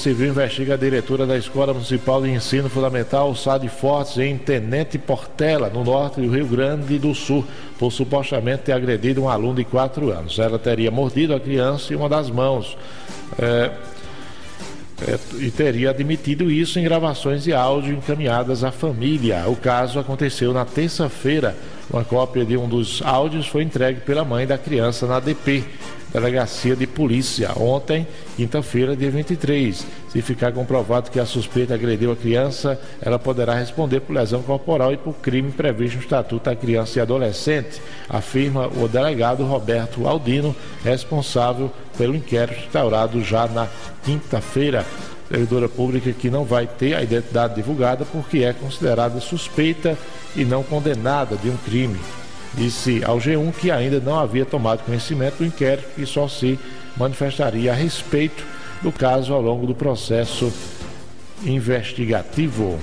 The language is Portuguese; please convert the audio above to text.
Civil investiga a diretora da Escola Municipal de Ensino Fundamental Sade Fortes em Tenente Portela, no norte do Rio Grande do Sul, por supostamente ter agredido um aluno de 4 anos. Ela teria mordido a criança em uma das mãos. É, é, e teria admitido isso em gravações de áudio encaminhadas à família. O caso aconteceu na terça-feira. Uma cópia de um dos áudios foi entregue pela mãe da criança na DP, Delegacia de Polícia, ontem, quinta-feira, dia 23. Se ficar comprovado que a suspeita agrediu a criança, ela poderá responder por lesão corporal e por crime previsto no Estatuto da Criança e Adolescente, afirma o delegado Roberto Aldino, responsável pelo inquérito instaurado já na quinta-feira servidora pública que não vai ter a identidade divulgada porque é considerada suspeita e não condenada de um crime. Disse ao G1 que ainda não havia tomado conhecimento do inquérito e só se manifestaria a respeito do caso ao longo do processo investigativo.